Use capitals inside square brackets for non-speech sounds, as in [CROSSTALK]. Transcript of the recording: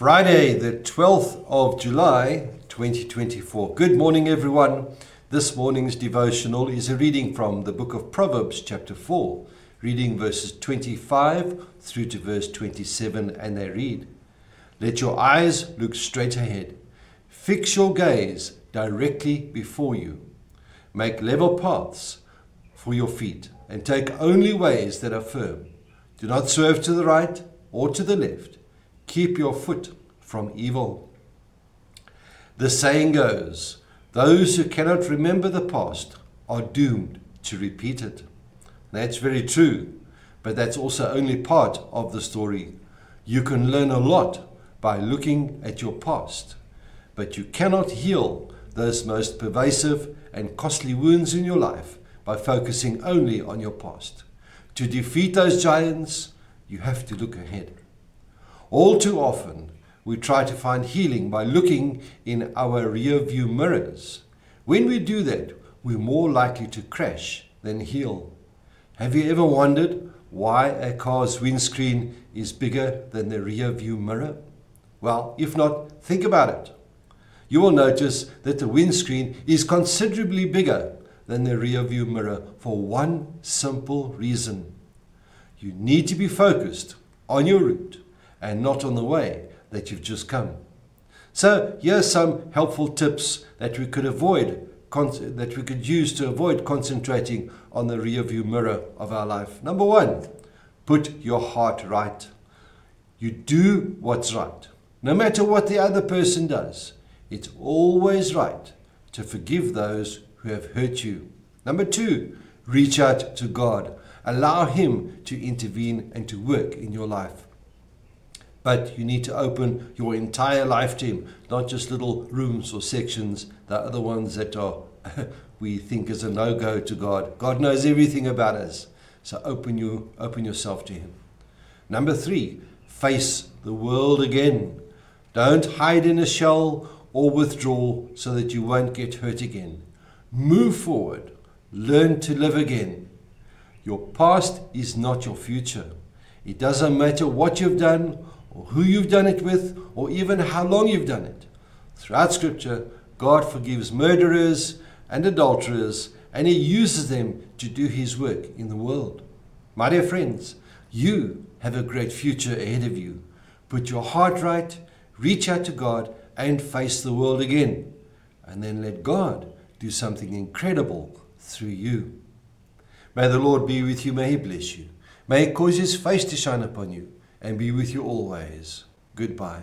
Friday, the 12th of July, 2024. Good morning, everyone. This morning's devotional is a reading from the book of Proverbs, chapter 4, reading verses 25 through to verse 27, and they read Let your eyes look straight ahead, fix your gaze directly before you, make level paths for your feet, and take only ways that are firm. Do not swerve to the right or to the left Keep your foot from evil. The saying goes, those who cannot remember the past are doomed to repeat it. That's very true, but that's also only part of the story. You can learn a lot by looking at your past, but you cannot heal those most pervasive and costly wounds in your life by focusing only on your past. To defeat those giants, you have to look ahead. All too often, we try to find healing by looking in our rear view mirrors. When we do that, we're more likely to crash than heal. Have you ever wondered why a car's windscreen is bigger than the rear view mirror? Well, if not, think about it. You will notice that the windscreen is considerably bigger than the rear view mirror for one simple reason. You need to be focused on your route and not on the way that you've just come. So here's some helpful tips that we could avoid that we could use to avoid concentrating on the rear view mirror of our life. Number 1, put your heart right. You do what's right. No matter what the other person does, it's always right to forgive those who have hurt you. Number 2, reach out to God. Allow him to intervene and to work in your life. But you need to open your entire life to Him, not just little rooms or sections, the other ones that are [LAUGHS] we think is a no-go to God. God knows everything about us. So open you open yourself to Him. Number three, face the world again. Don't hide in a shell or withdraw so that you won't get hurt again. Move forward. Learn to live again. Your past is not your future. It doesn't matter what you've done or who you've done it with, or even how long you've done it. Throughout Scripture, God forgives murderers and adulterers, and He uses them to do His work in the world. My dear friends, you have a great future ahead of you. Put your heart right, reach out to God, and face the world again. And then let God do something incredible through you. May the Lord be with you. May He bless you. May He cause His face to shine upon you and be with you always. Goodbye.